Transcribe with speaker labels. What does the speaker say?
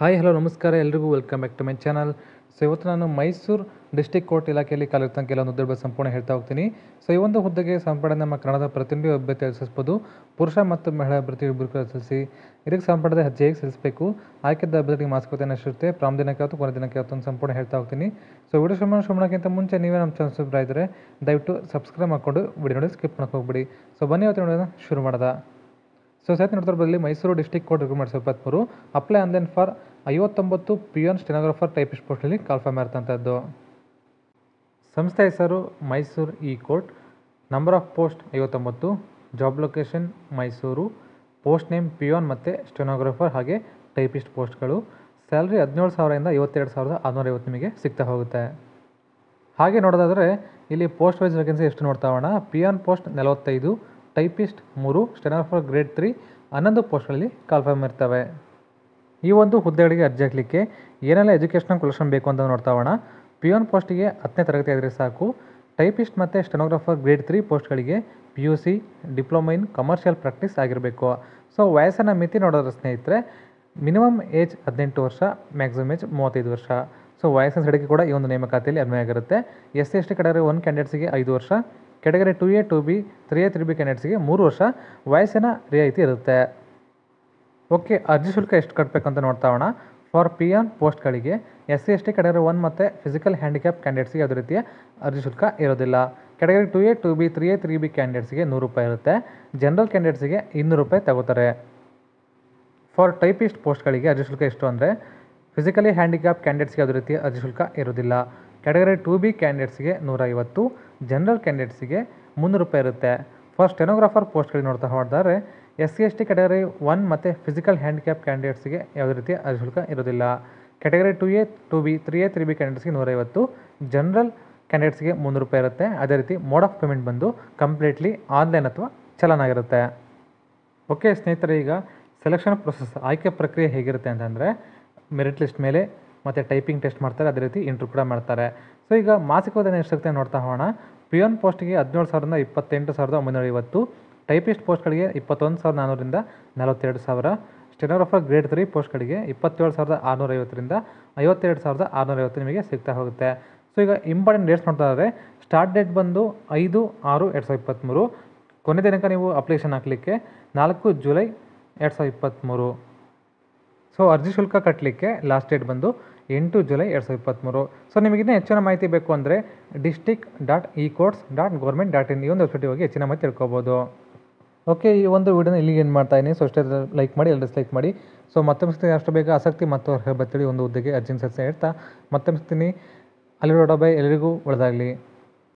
Speaker 1: Hi hello ನಮಸ್ಕಾರ. ಎಲ್ರಿಗೂ welcome back to my channel so ಇವತ್ತು ನಾನು ಮೈಸೂರು ಡಿಸ್ಟಿಕ್ ಕೋರ್ಟ್ ಇಲಾಖೆಯಲ್ಲಿ ಕಾಲಿರ್ತಂತ ಕೆಲವೊಂದು ಹುದ್ದೆ ಬಗ್ಗೆ ಸಂಪೂರ್ಣ ಹೇಳ್ತಾ ಹೋಗ್ತೀನಿ. ಸೊ ಈ ಒಂದು ಹುದ್ದೆಗೆ ಸಂಪೂರ್ಣ ನಮ್ಮ ಕನ್ನಡದ ಪ್ರತಿನಿಧಿ ಅಭ್ಯರ್ಥಿ ಸಲ್ಲಿಸ್ಬೋದು ಪುರುಷ ಮತ್ತು ಮಹಿಳಾ ಅಭ್ಯರ್ಥಿ ಇಬ್ಬರು ಸಲ್ಲಿಸಿ ಇದಕ್ಕೆ ಸಂಪಡದ ಹೆಜ್ಜೆ ಹೇಗೆ ಸಲ್ಲಿಸಬೇಕು? ಆಯ್ಕೆದ ಅಭ್ಯರ್ಥಿಗೆ ಮಾಸ್ಕೋತೆಯನ್ನು ಎಷ್ಟಿರುತ್ತೆ ಪ್ರಾಮ್ ದಿನಕ್ಕೆ ಆಯಿತು ಕೊನೆ ದಿನಕ್ಕೆ ಆಯಿತು ಸಂಪೂರ್ಣ ಹೇಳ್ತಾ ಹೋಗ್ತೀನಿ. ಸೊ ವಿಡಿಯೋ ಶುರು ಶ್ರಮಣಕ್ಕಿಂತ ಮುಂಚೆ ನೀವೇ ನಮ್ಮ ಚಾನಲ್ ಸಬ್ಸ್ಕ್ರೈಬ್ ಇದ್ದರೆ ದಯವಿಟ್ಟು ಸಬ್ಸ್ಕ್ರೈಬ್ ಮಾಡಿಕೊಂಡು ವಿಡಿಯೋ ನೋಡಿ ಸ್ಕಿಪ್ ಮಾಡಕ್ಕೆ ಹೋಗ್ಬಿಡಿ. ಸೊ ಬನ್ನಿ ಅವತ್ತು ನೋಡೋಣ ಶುರು ಮಾಡೋದ ಸೊ ಸಹಿತ ನೋಡ್ತಾರೆ ಬದಲಿ ಮೈಸೂರು ಡಿಸ್ಟಿಕ್ ಕೋರ್ಟ್ ರಿಕ್ರೂಟ್ಮೆಂಟ್ ಇಪ್ಪತ್ತ್ಮೂರು ಅಪ್ಲೈ ಆನ್ ದೆನ್ ಫಾರ್ ಐವತ್ತೊಂಬತ್ತು ಪಿ ಎನ್ ಸ್ಟೆನೋಗ್ರಾಫರ್ ಟೈಪಿಸ್ಟ್ ಪೋಸ್ಟಲ್ಲಿ ಕಾಲ್ಫಾರ್ಮ್ ಮಾಡ್ತಂಥದ್ದು ಸಂಸ್ಥೆ ಹೆಸರು Mysuru E court. Number of post ಐವತ್ತೊಂಬತ್ತು job location Mysuru. Post name peon ಮತ್ತು ಸ್ಟೆನೋಗ್ರಾಫರ್ ಹಾಗೆ ಟೈಪಿಸ್ಟ್ ಪೋಸ್ಟ್ಗಳು ಸ್ಯಾಲ್ರಿ ಹದಿನೇಳು ಸಾವಿರದಿಂದ ಐವತ್ತೆರಡು ಸಾವಿರದ ಆರುನೂರೈವತ್ತು ನಿಮಗೆ ಸಿಗ್ತಾ ಹೋಗುತ್ತೆ. ಹಾಗೆ ನೋಡೋದಾದರೆ ಇಲ್ಲಿ ಪೋಸ್ಟ್ ವೈಸ್ ವೇಕೆನ್ಸಿ ಎಷ್ಟು ನೋಡ್ತಾ ಹೋಣ ಪಿ ಆನ್ ಪೋಸ್ಟ್ ನಲವತ್ತೈದು ಟೈಪಿಸ್ಟ್ ಮೂರು, ಸ್ಟೆನೋಗ್ರಾಫರ್ ಗ್ರೇಡ್ ತ್ರೀ, ಹನ್ನೊಂದು ಪೋಸ್ಟ್ಗಳಲ್ಲಿ ಕಾಲ್ಫಾರ್ಮ್ ಇರ್ತವೆ. ಈ ಒಂದು ಹುದ್ದೆಗಳಿಗೆ ಅರ್ಜಿ ಹಾಕಲಿಕ್ಕೆ ಏನೆಲ್ಲ ಎಜುಕೇಷನಲ್ ಕ್ವಾಲಿಫಿಕೇಷನ್ ಬೇಕು ಅಂತ ನೋಡ್ತಾ ಹೋಗೋಣ. ಪಿ ಒನ್ ಪೋಸ್ಟಿಗೆ ಹತ್ತನೇ ತರಗತಿ ಆದರೆ ಸಾಕು. ಟೈಪಿಸ್ಟ್ ಮತ್ತು stenographer grade three ಪೋಸ್ಟ್ಗಳಿಗೆ P U C, diploma in commercial practice ಆಗಿರಬೇಕು. ಸೊ, ವಯಸ್ಸನ್ನು ಮಿತಿ ನೋಡೋದ್ರ ಸ್ನೇಹಿತರೆ, ಮಿನಿಮಮ್ ಏಜ್ ಹದಿನೆಂಟು ವರ್ಷ, ಮ್ಯಾಕ್ಸಿಮಮ್ ಏಜ್ ಮೂವತ್ತೈದು ವರ್ಷ. ಸೊ, ವಯಸ್ಸಿನ ಸಡಿಕೆ ಕೂಡ ಈ ಒಂದು ನೇಮಕಾತಿಯಲ್ಲಿ ಅನ್ವಯ ಆಗಿರುತ್ತೆ. S C S T category one ಕ್ಯಾಂಡಿಡೇಟ್ಸಿಗೆ ಐದು ವರ್ಷ category two A two B three A three B ಕ್ಯಾಂಡಿಡೇಟ್ಸ್ಗೆ ಮೂರು ವರ್ಷ ವಯಸ್ಸಿನ ರಿಯಾಯಿತಿ ಇರುತ್ತೆ. ಓಕೆ, ಅರ್ಜಿ ಶುಲ್ಕ ಎಷ್ಟು ಕಟ್ಟಬೇಕಂತ ನೋಡ್ತಾ ಹೋಗೋಣ for P N ಪೋಸ್ಟ್ಗಳಿಗೆ S C S T category one ಮತ್ತು ಫಿಸಿಕಲ್ ಹ್ಯಾಂಡಿಕ್ಯಾಪ್ ಕ್ಯಾಂಡಿಡೇಟ್ಸ್ಗೆ ಯಾವುದೇ ರೀತಿಯ ಅರ್ಜಿ ಶುಲ್ಕ ಇರೋದಿಲ್ಲ. Category two A two B three A three B ಕ್ಯಾಂಡಿಡೇಟ್ಸ್ಗೆ ನೂರು ರೂಪಾಯಿ ಇರುತ್ತೆ. ಜನರಲ್ ಕ್ಯಾಂಡಿಡೇಟ್ಸ್ಗೆ ಇನ್ನೂರು ರೂಪಾಯಿ ತಗೋತಾರೆ. ಫಾರ್ ಟೈಪಿಸ್ಟ್ ಪೋಸ್ಟ್ಗಳಿಗೆ ಅರ್ಜಿ ಶುಲ್ಕ ಎಷ್ಟು ಅಂದರೆ ಫಿಸಿಕಲಿ ಹ್ಯಾಂಡಿಕ್ಯಾಪ್ ಕ್ಯಾಂಡಿಡೇಟ್ಸ್ಗೆ ಯಾವುದೇ ರೀತಿಯ ಅರ್ಜಿ ಶುಲ್ಕ ಇರೋದಿಲ್ಲ. ಕೆಟಗರಿ ಟು ಬಿ ಕ್ಯಾಂಡಿಡೇಟ್ಸ್ಗೆ ನೂರೈವತ್ತು, ಜನರಲ್ ಕ್ಯಾಂಡಿಡೇಟ್ಸ್ಗೆ ಮುನ್ನೂರು ರೂಪಾಯಿ ಇರುತ್ತೆ. ಫಸ್ಟ್ ಸ್ಟೆನೋಗ್ರಾಫರ್ ಪೋಸ್ಟ್ಗಳಿಗೆ ನೋಡ್ತಾ ಹೋದರೆ, S C S T category one ಮತ್ತು ಫಿಸಿಕಲ್ ಹ್ಯಾಂಡಿಕ್ಯಾಪ್ ಕ್ಯಾಂಡಿಡೇಟ್ಸ್ಗೆ ಯಾವುದೇ ರೀತಿಯ ಅಶುಲ್ಕ ಇರೋದಿಲ್ಲ. Category two A, two B, three A, three B ಕ್ಯಾಂಡಿಡೇಟ್ಸ್ಗೆ ನೂರೈವತ್ತು, ಜನರಲ್ ಕ್ಯಾಂಡಿಡೇಟ್ಸ್ಗೆ ಮುನ್ನೂರು ರೂಪಾಯಿ ಇರುತ್ತೆ. ಅದೇ ರೀತಿ ಮೋಡ್ ಆಫ್ ಪೇಮೆಂಟ್ ಬಂದು ಕಂಪ್ಲೀಟ್ಲಿ ಆನ್ಲೈನ್ ಅಥವಾ ಚಲನ್ ಆಗಿರುತ್ತೆ ಓಕೆ ಸ್ನೇಹಿತರೆ, ಈಗ ಸೆಲೆಕ್ಷನ್ ಪ್ರೊಸೆಸ್ ಆಯ್ಕೆ ಪ್ರಕ್ರಿಯೆ ಹೇಗಿರುತ್ತೆ ಅಂತಂದರೆ ಮೆರಿಟ್ ಲಿಸ್ಟ್ ಮೇಲೆ ಮತ್ತು ಟೈಪಿಂಗ್ ಟೆಸ್ಟ್ ಮಾಡ್ತಾರೆ, ಅದೇ ರೀತಿ ಇಂಟ್ರೂ ಕೂಡ ಮಾಡ್ತಾರೆ. ಸೊ ಈಗ ಮಾಸಿಕ ವೇತನ ಎಷ್ಟಿರುತ್ತೆ ನೋಡ್ತಾ ಹೋಗೋಣ. ಪಿ ಒನ್ ಪೋಸ್ಟ್ಗೆ ಹದಿನೇಳು ಸಾವಿರದ ಇಪ್ಪತ್ತೆಂಟು ಸಾವಿರದ ಒಂಬೈನೂರ ಐವತ್ತು ಟೈಪಿಸ್ಟ್ ಪೋಸ್ಟ್ಗಳಿಗೆ ಇಪ್ಪತ್ತೊಂದು ಸಾವಿರದ ನಾನ್ನೂರಿಂದ ನಲವತ್ತೆರಡು ಸಾವಿರ ಸ್ಟೆನೋಗ್ರಾಫರ್ ಗ್ರೇಡ್ ತ್ರೀ ಪೋಸ್ಟ್ಗಳಿಗೆ ಇಪ್ಪತ್ತೇಳು ಸಾವಿರದ ಆರುನೂರ ಐವತ್ತರಿಂದ ಐವತ್ತೆರಡು ಸಾವಿರದ ಆರುನೂರ ಐವತ್ತು ನಿಮಗೆ ಸಿಗ್ತಾ ಹೋಗುತ್ತೆ. ಸೊ ಈಗ ಇಂಪಾರ್ಟೆಂಟ್ ಡೇಟ್ಸ್ ನೋಡ್ತಾ ಇದ್ದಾರೆ ಸ್ಟಾರ್ಟ್ ಡೇಟ್ ಬಂದು ಐದು ಆರು ಎರಡು ಸಾವಿರದ ಇಪ್ಪತ್ತ್ಮೂರು. ಕೊನೆ ದಿನಾಂಕ ನೀವು ಅಪ್ಲಿಕೇಶನ್ ಹಾಕಲಿಕ್ಕೆ ನಾಲ್ಕು ಜುಲೈ ಎರಡು ಸಾವಿರದ ಇಪ್ಪತ್ತ್ಮೂರು. ಸೊ ಅರ್ಜಿ ಶುಲ್ಕ ಕಟ್ಟಲಿಕ್ಕೆ ಲಾಸ್ಟ್ ಡೇಟ್ ಬಂದು ಎಂಟು ಜುಲೈ ಎರಡು ಸಾವಿರದ ಇಪ್ಪತ್ತ್ಮೂರು ಸೊ ನಿಮಗಿನ್ನೂ ಹೆಚ್ಚಿನ ಮಾಹಿತಿ ಬೇಕು ಅಂದರೆ district dot e courts dot government dot in ಈ ಒಂದು ವೆಬ್ಸೈಟಿಗೆ ಹೋಗಿ ಹೆಚ್ಚಿನ ಮಾಹಿತಿ ತಿಳ್ಕೊಬೋದು. ಓಕೆ ಈ ಒಂದು ವಿಡಿಯೋನ ಇಲ್ಲಿಗೆ ಏನು ಮಾಡ್ತಾ ಇದ್ದೀನಿ. ಸೊ ಅಷ್ಟೇ ಲೈಕ್ ಮಾಡಿ ಎಲ್ಲರೂ ಲೈಕ್ ಮಾಡಿ. ಸೊ ಮತ್ತೊಮ್ಮೆ ಅಷ್ಟು ಬೇಗ ಆಸಕ್ತಿ ಮತ್ತು ಬತ್ತಳಿ ಒಂದು ಹುದ್ದೆಗೆ ಅರ್ಜಿನ ಸಲ್ಲಿಸಿ ಹೇಳ್ತಾ ಮತ್ತೊಮ್ಮೆ ಸಿಗ್ತೀನಿ ಅಲ್ಲಿ ಬೈ ಎಲ್ಲರಿಗೂ ಒಳ್ಳೆದಾಗಲಿ.